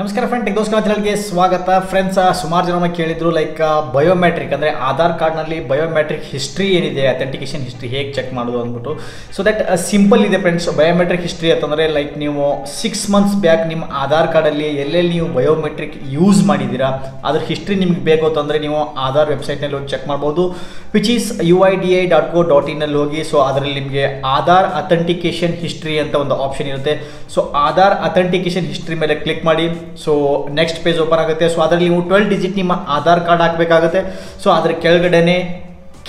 ನಮಸ್ಕಾರ ಫ್ರೆಂಡ್ ಟೆಕ್ನೋಸ್ ಚಾನಲ್ಗೆ ಸ್ವಾಗತ. ಫ್ರೆಂಡ್ಸ್ ಸುಮಾರು ಜನ ಕೇಳಿದ್ರು ಲೈಕ್ ಬಯೋಮೆಟ್ರಿಕ್ ಅಂದರೆ ಆಧಾರ್ ಕಾರ್ಡ್ನಲ್ಲಿ ಬಯೋಮೆಟ್ರಿಕ್ ಹಿಸ್ಟ್ರಿ ಏನಿದೆ ಅಥೆಂಟಿಕೇಶನ್ ಹಿಸ್ಟ್ರಿ ಹೇಗೆ ಚೆಕ್ ಮಾಡೋದು ಅಂದ್ಬಿಟ್ಟು. ಸೊ ದಟ್ ಸಿಂಪಲ್ ಇದೆ ಫ್ರೆಂಡ್ಸ್ ಬಯೋಮೆಟ್ರಿಕ್ ಹಿಸ್ಟ್ರಿ ಅಂತಂದರೆ ಲೈಕ್ ನೀವು ಸಿಕ್ಸ್ ಮಂತ್ಸ್ ಬ್ಯಾಕ್ ನಿಮ್ಮ ಆಧಾರ್ ಕಾರ್ಡಲ್ಲಿ ಎಲ್ಲೆಲ್ಲಿ ನೀವು ಬಯೋಮೆಟ್ರಿಕ್ ಯೂಸ್ ಮಾಡಿದ್ದೀರಾ, ಅದ್ರ ಹಿಸ್ಟ್ರಿ ನಿಮ್ಗೆ ಬೇಕು ಅಂತಂದರೆ ನೀವು ಆಧಾರ್ ವೆಬ್ಸೈಟ್ನಲ್ಲಿ ಹೋಗಿ ಚೆಕ್ ಮಾಡ್ಬೋದು. Which is U I D A I dot co ಇನ್ನಲ್ಲಿ ಹೋಗಿ ಸೊ ಅದರಲ್ಲಿ ನಿಮಗೆ ಆಧಾರ್ ಅಥೆಂಟಿಕೇಶನ್ ಹಿಸ್ಟ್ರಿ ಅಂತ ಒಂದು ಆಪ್ಷನ್ ಇರುತ್ತೆ. ಸೊ ಆಧಾರ್ ಅಥೆಂಟಿಕೇಶನ್ ಹಿಸ್ಟ್ರಿ ಮೇಲೆ ಕ್ಲಿಕ್ ಮಾಡಿ ಸೊ ನೆಕ್ಸ್ಟ್ ಪೇಜ್ ಓಪನ್ ಆಗುತ್ತೆ. ಸೊ ಅದರಲ್ಲಿ ನೀವು ಟ್ವೆಲ್ ಡಿಜಿಟ್ ನಿಮ್ಮ ಆಧಾರ್ ಕಾರ್ಡ್ ಹಾಕಬೇಕಾಗುತ್ತೆ. ಸೊ ಅದರ ಕೆಳಗಡೆನೆ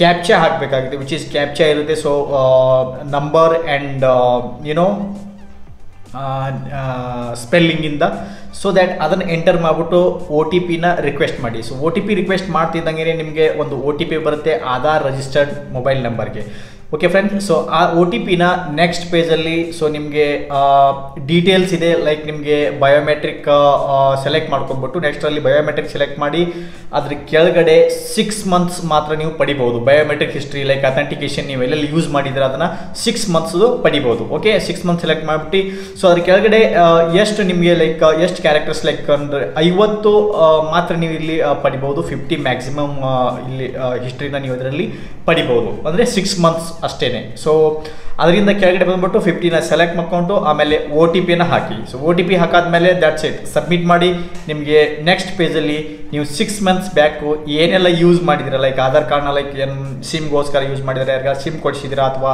ಕ್ಯಾಪ್ಚಾ ಹಾಕಬೇಕಾಗುತ್ತೆ ವಿಚ್ ಈಸ್ ಕ್ಯಾಪ್ಚಾ ಇರುತ್ತೆ. So number and you know ಸ್ಪೆಲ್ಲಿಂಗಿಂದ so that ಅದನ್ನು ಎಂಟರ್ ಮಾಡಿಬಿಟ್ಟು ಒ ಟಿ ಪಿನ ರಿಕ್ವೆಸ್ಟ್ ಮಾಡಿ. So O T P request ಮಾಡ್ತಿದ್ದಂಗೆ ನಿಮಗೆ ಒಂದು ಒ ಟಿ ಪಿ ಬರುತ್ತೆ, ಆಧಾರ್ ರಿಜಿಸ್ಟರ್ಡ್ ಮೊಬೈಲ್ ನಂಬರ್ಗೆ ಓಕೆ ಫ್ರೆಂಡ್ ಸೊ ಆ ಒ ಟಿ ಪಿನ ನೆಕ್ಸ್ಟ್ ಪೇಜಲ್ಲಿ ಸೊ ನಿಮಗೆ ಡೀಟೇಲ್ಸ್ ಇದೆ ಲೈಕ್ ನಿಮಗೆ ಬಯೋಮೆಟ್ರಿಕ್ ಸೆಲೆಕ್ಟ್ ಮಾಡ್ಕೊಂಡ್ಬಿಟ್ಟು ನೆಕ್ಸ್ಟಲ್ಲಿ ಬಯೋಮೆಟ್ರಿಕ್ ಸೆಲೆಕ್ಟ್ ಮಾಡಿ, ಅದ್ರ ಕೆಳಗಡೆ ಸಿಕ್ಸ್ ಮಂತ್ಸ್ ಮಾತ್ರ ನೀವು ಪಡಿಬೋದು ಬಯೋಮೆಟ್ರಿಕ್ ಹಿಸ್ಟ್ರಿ ಲೈಕ್ ಅಥೆಂಟಿಕೇಶನ್ ನೀವು ಎಲ್ಲೆಲ್ಲಿ ಯೂಸ್ ಮಾಡಿದ್ರೆ ಅದನ್ನು ಸಿಕ್ಸ್ ಮಂತ್ಸ್ದು ಪಡಿಬೋದು ಓಕೆ ಸಿಕ್ಸ್ ಮಂತ್ ಸೆಲೆಕ್ಟ್ ಮಾಡಿಬಿಟ್ಟು ಸೊ ಅದ್ರ ಕೆಳಗಡೆ ಎಷ್ಟು ನಿಮಗೆ ಲೈಕ್ ಎಷ್ಟು ಕ್ಯಾರೆಕ್ಟರ್ಸ್ ಲೈಕ್ ಅಂದರೆ ಐವತ್ತು ಮಾತ್ರ ನೀವು ಇಲ್ಲಿ ಪಡಿಬೋದು ಫಿಫ್ಟಿ ಮ್ಯಾಕ್ಸಿಮಮ್ ಇಲ್ಲಿ ಹಿಸ್ಟ್ರಿನ ನೀವು ಇದರಲ್ಲಿ ಪಡಿಬೋದು ಅಂದರೆ ಸಿಕ್ಸ್ ಮಂತ್ಸ್ ಅಷ್ಟೇ ಸೊ ಅದರಿಂದ ಕೆಳಗಡೆ ಬಂದ್ಬಿಟ್ಟು ಫಿಫ್ಟಿನ ಸೆಲೆಕ್ಟ್ ಮಾಡ್ಕೊಂಡು ಆಮೇಲೆ ಒ ಟಿ ಪಿನ ಹಾಕಿ. ಸೊ ಒ ಟಿ ಪಿ ಹಾಕಾದ್ಮೇಲೆ ದ್ಯಾಟ್ಸ್ ಇಟ್ ಸಬ್ಮಿಟ್ ಮಾಡಿ ನಿಮಗೆ ನೆಕ್ಸ್ಟ್ ಪೇಜಲ್ಲಿ ನೀವು ಸಿಕ್ಸ್ ಮಂತ್ಸ್ ಬ್ಯಾಕು ಏನೆಲ್ಲ ಯೂಸ್ ಮಾಡಿದ್ದೀರಾ ಲೈಕ್ ಆಧಾರ್ ಕಾರ್ಡ್ನ ಲೈಕ್ ಏನು ಸಿಮ್ಗೋಸ್ಕರ ಯೂಸ್ ಮಾಡಿದ್ದೀರಾ ಯಾರಿಗ ಸಿಮ್ ಕೊಡಿಸಿದ್ದೀರಾ ಅಥವಾ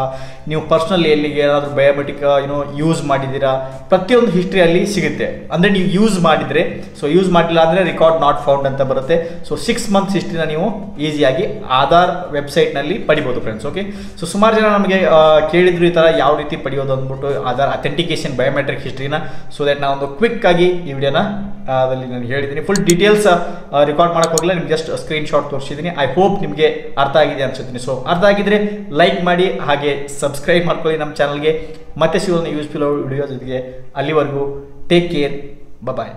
ನೀವು ಪರ್ಸ್ನಲ್ ಎಲ್ಲಿಗೆ ಏನಾದರೂ ಬಯೋಮೆಟ್ರಿಕ್ ಏನೋ ಯೂಸ್ ಮಾಡಿದ್ದೀರಾ ಪ್ರತಿಯೊಂದು ಹಿಸ್ಟ್ರಿಯಲ್ಲಿ ಸಿಗುತ್ತೆ. ಅಂದರೆ ನೀವು ಯೂಸ್ ಮಾಡಿದರೆ ಸೊ ಯೂಸ್ ಮಾಡಿಲ್ಲ ಅಂದರೆ ರೆಕಾರ್ಡ್ ನಾಟ್ ಫೌಂಡ್ ಅಂತ ಬರುತ್ತೆ. ಸೊ ಸಿಕ್ಸ್ ಮಂತ್ಸ್ ಹಿಸ್ಟ್ರಿನ ನೀವು ಈಸಿಯಾಗಿ ಆಧಾರ್ ವೆಬ್ಸೈಟ್ನಲ್ಲಿ ಪಡಿಬೋದು ಫ್ರೆಂಡ್ಸ್ ಓಕೆ ಸೊ ಸುಮಾರು ಜನ ನಮಗೆ ಕೇಳಿದ್ರು ಈ ಥರ ಯಾವ ರೀತಿ ಪಡೆಯೋದು ಅಂದ್ಬಿಟ್ಟು ಆಧಾರ್ ಅಥೆಂಟಿಕೇಶನ್ ಬಯೋಮೆಟ್ರಿಕ್ ಹಿಸ್ಟ್ರಿನ ಸೊ ದಟ್ ನಾನು ಒಂದು ಕ್ವಿಕ್ಕಾಗಿ ಈ ವಿಡಿಯೋನ ಅದರಲ್ಲಿ ನಾನು ಹೇಳಿದ್ದೀನಿ. ಫುಲ್ ಡೀಟೇಲ್ಸ್ ರೆಕಾರ್ಡ್ ಮಾಡೋಕೆ ಹೋಗಲ್ಲ ನಿಮ್ಗೆ ಜಸ್ಟ್ ಸ್ಕ್ರೀನ್ ಶಾಟ್ ತೋರಿಸಿದ್ದೀನಿ ಐ ಹೋಪ್ ನಿಮಗೆ ಅರ್ಥ ಆಗಿದೆ ಅನ್ಸುತ್ತೀನಿ. ಸೊ ಅರ್ಥ ಆಗಿದ್ರೆ ಲೈಕ್ ಮಾಡಿ, ಹಾಗೆ ಸಬ್ಸ್ಕ್ರೈಬ್ ಮಾಡ್ಕೊಳ್ಳಿ ನಮ್ಮ ಚಾನಲ್ಗೆ ಮತ್ತೆ ಸಿಗೋದು ಯೂಸ್ಫುಲ್ ವಿಡಿಯೋ ಜೊತೆಗೆ ಅಲ್ಲಿವರೆಗೂ ಟೇಕ್ ಕೇರ್ ಬಾಯ್